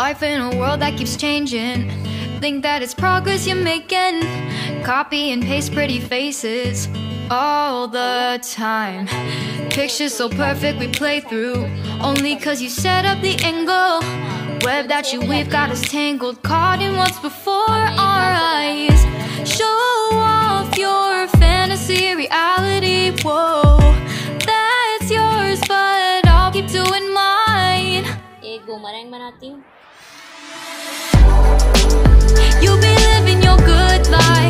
Life in a world that keeps changing. Think that it's progress you're making. Copy and paste pretty faces all the time. Pictures so perfect we play through. Only cause you set up the angle. Web that you weave got us tangled. Caught in what's before our eyes. Show off your fantasy reality. Whoa, that's yours, but I'll keep doing mine. Maraming manating. You'll good